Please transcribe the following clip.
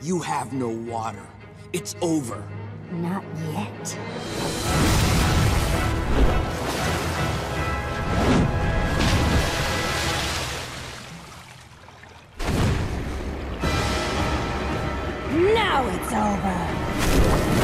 You have no water. It's over. Not yet. Now it's over!